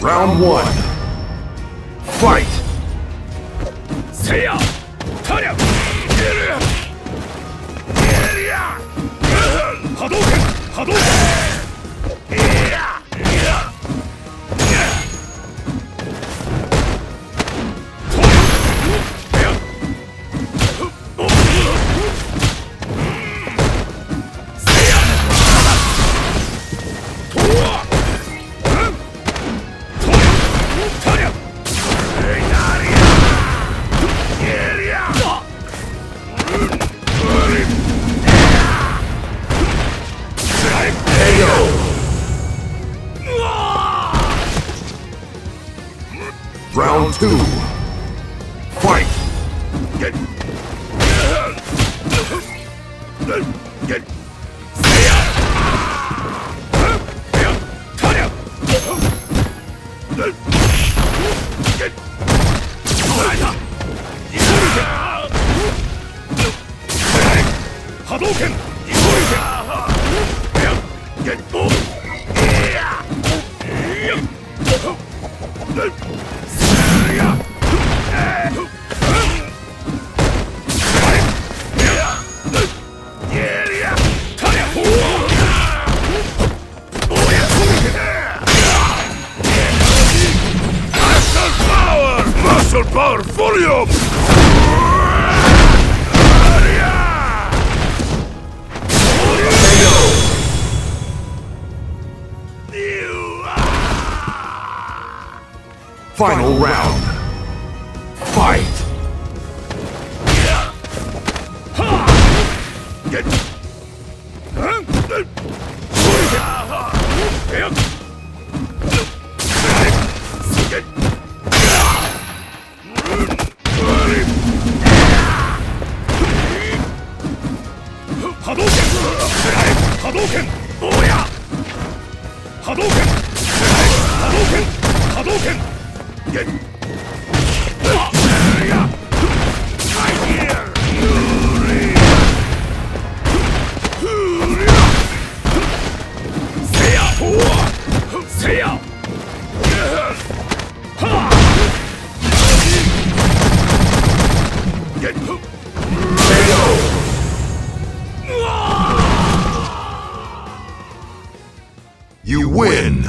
Round one. Fight! Seiya! Tarya! Hadouken! Round two. Fight! Get! Get! Hadouken! Muscle power! Final round. 波動拳波動拳坊や波動拳波動拳波動拳 Win!